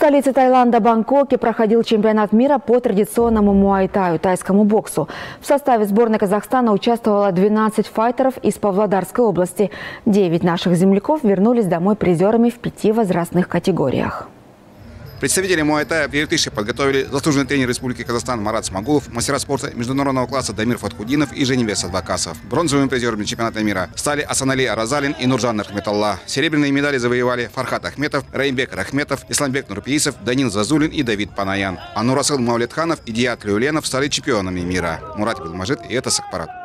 столице Таиланда Бангкоке проходил чемпионат мира по традиционному муайтаю, тайскому боксу. В составе сборной Казахстана участвовало 12 файтеров из Павлодарской области. Девять наших земляков вернулись домой призерами в пяти возрастных категориях. Представители Муайтая в Иртыше подготовили заслуженный тренер Республики Казахстан Марат Смогулов, мастера спорта международного класса Дамир Фатхудинов и Женевес Адвакасов. Бронзовыми призерами чемпионата мира стали Асанали Аразалин и Нуржан Рахметалла. Серебряные медали завоевали Фархат Ахметов, Раимбек Рахметов, Исламбек Нурпиисов, Данил Зазулин и Давид Панаян. А Нурасыл Маулетханов и Диат Люленов стали чемпионами мира. Мурат Белмажит и это Сакпарат.